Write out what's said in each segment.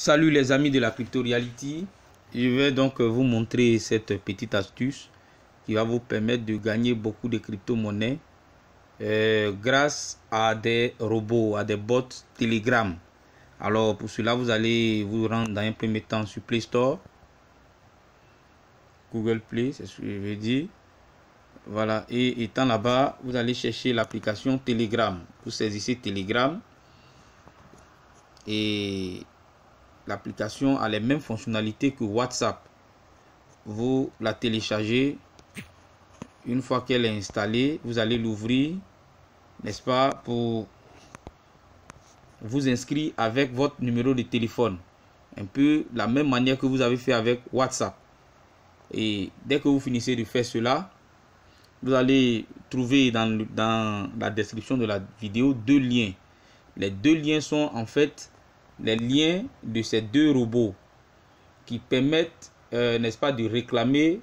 Salut les amis de la Crypto Reality. Je vais donc vous montrer cette petite astuce qui va vous permettre de gagner beaucoup de crypto-monnaies euh, grâce à des robots, à des bots Telegram. Alors pour cela, vous allez vous rendre dans un premier temps sur Play Store. Google Play, c'est ce que je veux dire. Voilà, et étant là-bas, vous allez chercher l'application Telegram. Vous saisissez Telegram. Et l'application a les mêmes fonctionnalités que WhatsApp. Vous la téléchargez. Une fois qu'elle est installée, vous allez l'ouvrir, n'est-ce pas, pour vous inscrire avec votre numéro de téléphone. Un peu la même manière que vous avez fait avec WhatsApp. Et dès que vous finissez de faire cela, vous allez trouver dans, dans la description de la vidéo deux liens. Les deux liens sont en fait les liens de ces deux robots qui permettent, euh, n'est-ce pas, de réclamer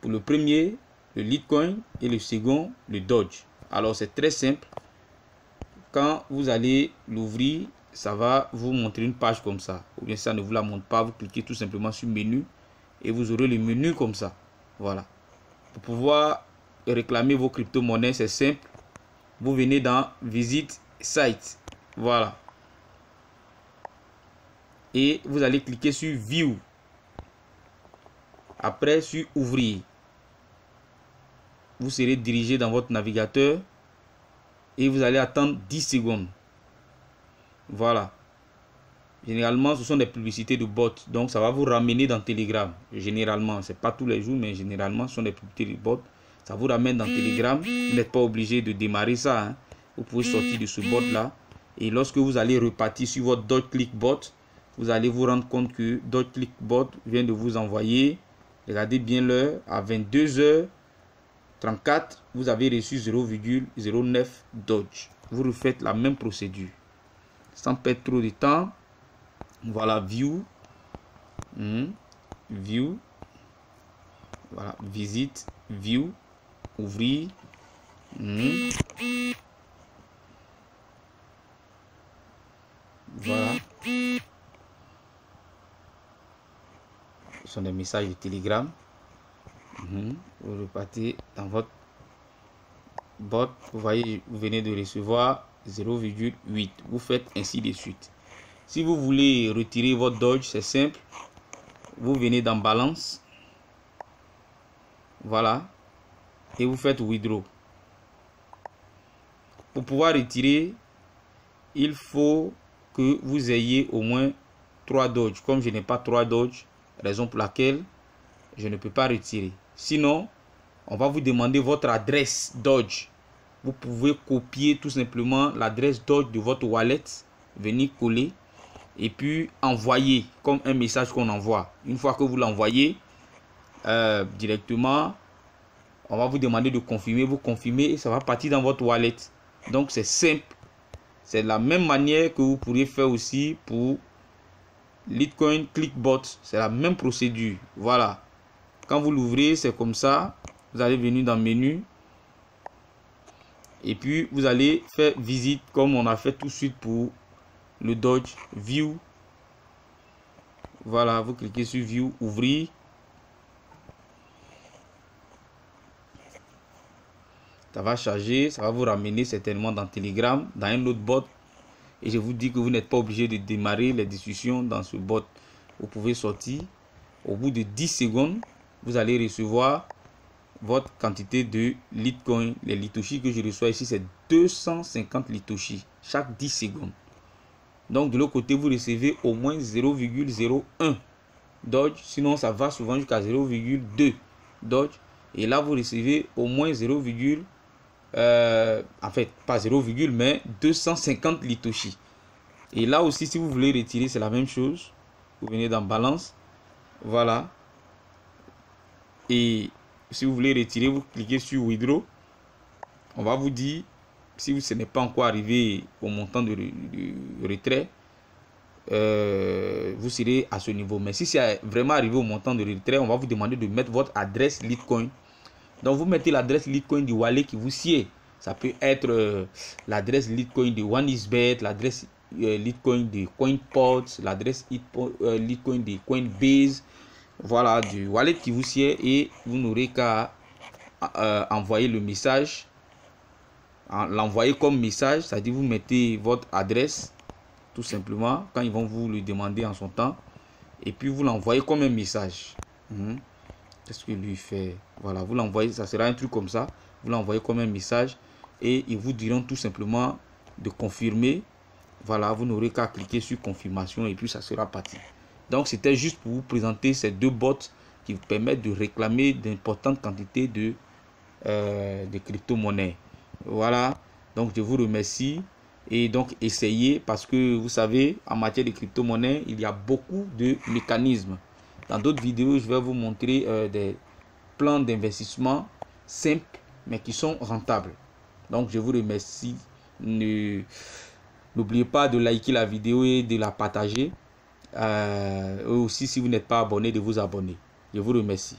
pour le premier le Litecoin et le second le Dodge. Alors c'est très simple. Quand vous allez l'ouvrir, ça va vous montrer une page comme ça. Ou bien ça ne vous la montre pas, vous cliquez tout simplement sur menu et vous aurez le menu comme ça. Voilà. Pour pouvoir réclamer vos crypto-monnaies, c'est simple. Vous venez dans Visite Site. Voilà et vous allez cliquer sur View. Après sur Ouvrir. Vous serez dirigé dans votre navigateur et vous allez attendre 10 secondes. Voilà. Généralement, ce sont des publicités de bots. Donc, ça va vous ramener dans Telegram. Généralement, c'est pas tous les jours, mais généralement, ce sont des publicités de bots. Ça vous ramène dans Telegram. Vous n'êtes pas obligé de démarrer ça. Hein. Vous pouvez sortir de ce bot-là. Et lorsque vous allez repartir sur votre dot click bot, vous allez vous rendre compte que Clickbot vient de vous envoyer, regardez bien l'heure, à 22h34, vous avez reçu 0,09 Dodge. Vous refaites la même procédure. Sans perdre trop de temps, voilà, View, hmm, View, voilà, visite, View, ouvrir, hmm. voilà. Sont des messages de Telegram. Mhm. Vous repartez dans votre bot. Vous voyez, vous venez de recevoir 0,8. Vous faites ainsi de suite. Si vous voulez retirer votre Dodge, c'est simple. Vous venez dans Balance. Voilà. Et vous faites Withdraw. Pour pouvoir retirer, il faut que vous ayez au moins 3 Dodge. Comme je n'ai pas 3 Dodge, raison pour laquelle je ne peux pas retirer. Sinon, on va vous demander votre adresse Dodge. Vous pouvez copier tout simplement l'adresse Dodge de votre wallet, venir coller et puis envoyer comme un message qu'on envoie. Une fois que vous l'envoyez euh, directement, on va vous demander de confirmer. Vous confirmez et ça va partir dans votre wallet. Donc c'est simple. C'est la même manière que vous pourriez faire aussi pour Litecoin Clickbot, c'est la même procédure. Voilà. Quand vous l'ouvrez, c'est comme ça. Vous allez venir dans menu. Et puis, vous allez faire visite comme on a fait tout de suite pour le Dodge View. Voilà, vous cliquez sur View, ouvrir. Ça va charger, ça va vous ramener certainement dans Telegram, dans un autre bot et je vous dis que vous n'êtes pas obligé de démarrer les discussions dans ce bot. Vous pouvez sortir. Au bout de 10 secondes, vous allez recevoir votre quantité de Litecoin. Les Litoshi que je reçois ici, c'est 250 Litoshi chaque 10 secondes. Donc de l'autre côté, vous recevez au moins 0,01 Dodge. Sinon, ça va souvent jusqu'à 0,2 Dodge. Et là, vous recevez au moins 0, euh, en fait, pas 0, mais 250 litoshi. Et là aussi, si vous voulez retirer, c'est la même chose. Vous venez dans balance. Voilà. Et si vous voulez retirer, vous cliquez sur withdraw. On va vous dire, si ce n'est pas encore arrivé au montant de, retrait, euh, vous serez à ce niveau. Mais si c'est vraiment arrivé au montant de retrait, on va vous demander de mettre votre adresse Litecoin donc vous mettez l'adresse Litecoin du wallet qui vous sied. Ça peut être euh, l'adresse Litecoin de OneIsBet, l'adresse euh, Litecoin de CoinPort, l'adresse euh, Litecoin de Coinbase, voilà, du wallet qui vous sied et vous n'aurez qu'à euh, envoyer le message, l'envoyer comme message, c'est-à-dire vous mettez votre adresse tout simplement quand ils vont vous le demander en son temps et puis vous l'envoyez comme un message. Hmm. Qu'est-ce que lui fait Voilà, vous l'envoyez, ça sera un truc comme ça. Vous l'envoyez comme un message et ils vous diront tout simplement de confirmer. Voilà, vous n'aurez qu'à cliquer sur confirmation et puis ça sera parti. Donc c'était juste pour vous présenter ces deux bots qui vous permettent de réclamer d'importantes quantités de, euh, crypto-monnaies. Voilà, donc je vous remercie et donc essayez parce que vous savez en matière de crypto-monnaie il y a beaucoup de mécanismes dans d'autres vidéos je vais vous montrer euh, des plans d'investissement simples mais qui sont rentables. Donc je vous remercie. N'oubliez pas de liker la vidéo et de la partager. Euh, aussi si vous n'êtes pas abonné de vous abonner. Je vous remercie